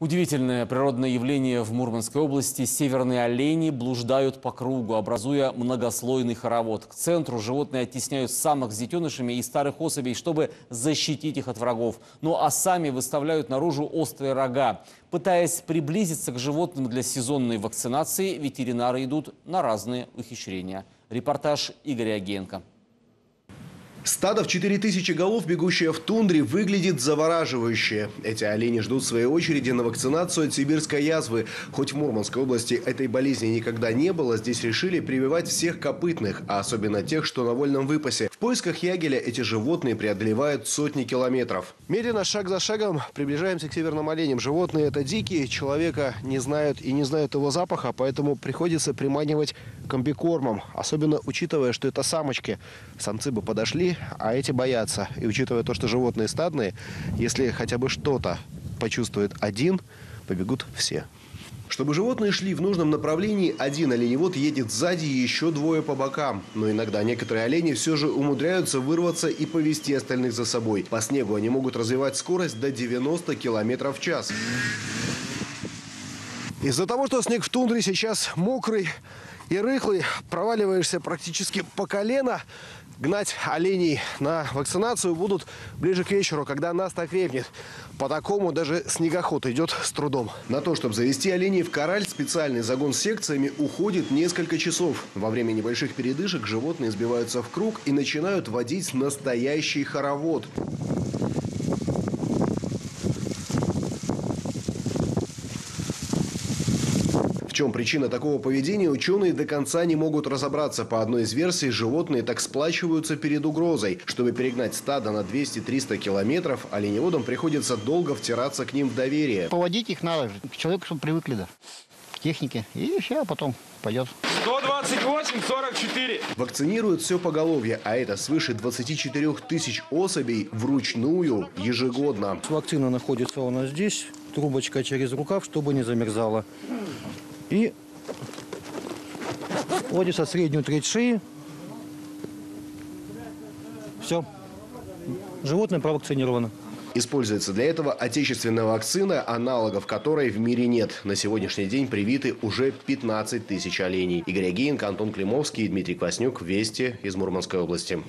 Удивительное природное явление в Мурманской области. Северные олени блуждают по кругу, образуя многослойный хоровод. К центру животные оттесняют самок с детенышами и старых особей, чтобы защитить их от врагов. Ну а сами выставляют наружу острые рога. Пытаясь приблизиться к животным для сезонной вакцинации, ветеринары идут на разные ухищрения. Репортаж Игоря Агенко. Стадо в 4000 голов, бегущее в тундре, выглядит завораживающе. Эти олени ждут своей очереди на вакцинацию от сибирской язвы. Хоть в Мурманской области этой болезни никогда не было, здесь решили прививать всех копытных, а особенно тех, что на вольном выпасе. В поисках ягеля эти животные преодолевают сотни километров. Медленно, шаг за шагом, приближаемся к северным оленям. Животные это дикие, человека не знают и не знают его запаха, поэтому приходится приманивать комбикормом. Особенно учитывая, что это самочки. Самцы бы подошли, а эти боятся. И учитывая то, что животные стадные, если хотя бы что-то почувствует один, побегут все. Чтобы животные шли в нужном направлении, один оленевод едет сзади и еще двое по бокам. Но иногда некоторые олени все же умудряются вырваться и повести остальных за собой. По снегу они могут развивать скорость до 90 км в час. Из-за того, что снег в тундре сейчас мокрый и рыхлый, проваливаешься практически по колено, гнать оленей на вакцинацию будут ближе к вечеру, когда нас окрепнет. По такому даже снегоход идет с трудом. На то, чтобы завести оленей в кораль, специальный загон с секциями уходит несколько часов. Во время небольших передышек животные сбиваются в круг и начинают водить настоящий хоровод. Чем причина такого поведения, ученые до конца не могут разобраться. По одной из версий, животные так сплачиваются перед угрозой. Чтобы перегнать стадо на 200-300 километров, оленеводам приходится долго втираться к ним в доверие. Поводить их надо, человек, чтобы привыкли, да, к технике. И все, а потом пойдет. 128, 44. Вакцинируют все поголовье, а это свыше 24 тысяч особей вручную ежегодно. Вакцина находится у нас здесь, трубочка через рукав, чтобы не замерзала. И вводится среднюю треть шеи. Все. Животное провакцинировано. Используется для этого отечественная вакцина, аналогов которой в мире нет. На сегодняшний день привиты уже 15 тысяч оленей. Игорь Агеенко, Антон Климовский и Дмитрий Кваснюк. Вести из Мурманской области.